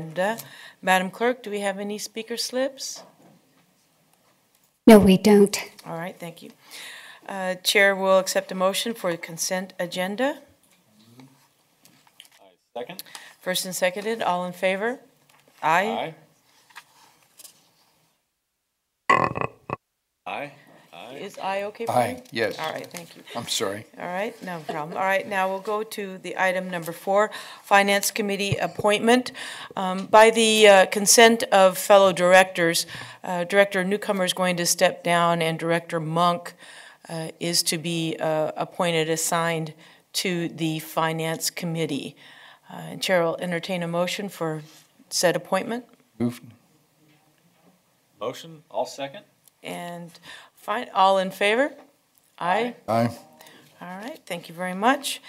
agenda. Madam Clerk, do we have any speaker slips? No, we don't. All right, thank you. Uh, Chair will accept a motion for the consent agenda. Second? First and seconded, all in favor? Aye. Aye. Aye. Is I okay for you? Aye, yes. All right, thank you. I'm sorry. All right, no problem. All right, now we'll go to the item number four, Finance Committee appointment. Um, By the uh, consent of fellow directors, uh, Director Newcomer is going to step down, and Director Monk uh, is to be uh, appointed, assigned to the Finance Committee. Uh, And Chair will entertain a motion for said appointment. Move. Motion, all second? And fine, all in favor? Aye? Aye. All right, thank you very much.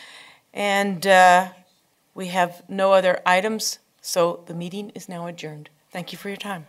And uh, we have no other items, so the meeting is now adjourned. Thank you for your time.